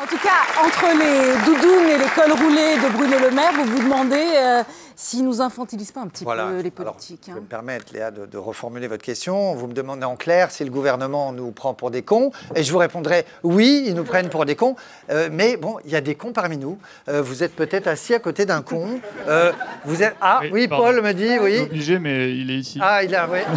En tout cas, entre les doudounes et les cols roulés de Bruno Le Maire, vous vous demandez euh, s'ils nous infantilisent pas un petit Voilà. peu les Alors, politiques. je hein. vais me permettre, Léa, de, de reformuler votre question. Vous me demandez en clair si le gouvernement nous prend pour des cons. Et je vous répondrai oui, ils nous prennent pour des cons. Euh, mais bon, il y a des cons parmi nous. Euh, vous êtes peut-être assis à côté d'un con. Euh, vous êtes... Ah Oui, oui. Paul me dit, oui. Obligé, mais il est ici. Ah, il a, oui.